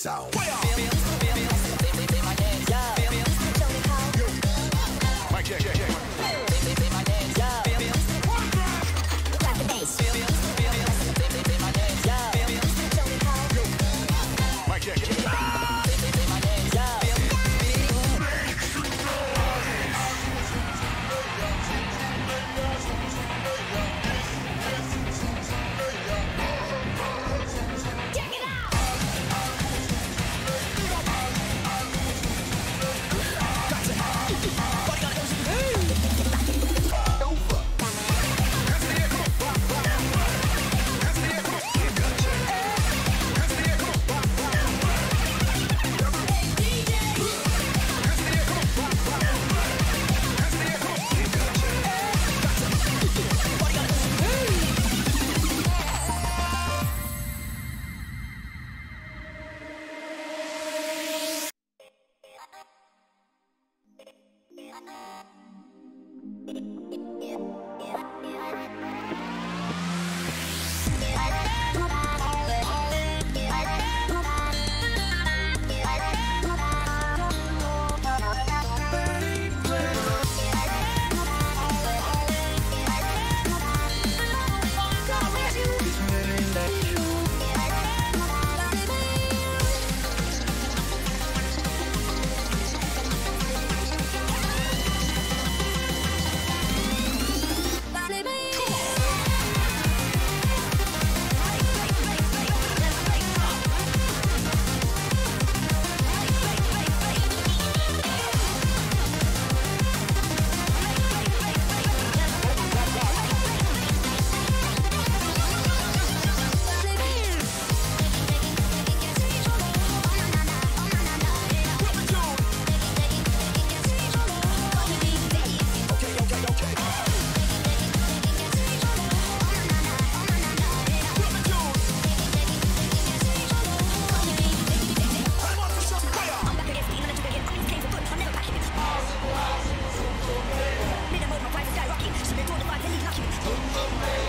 sound. From the man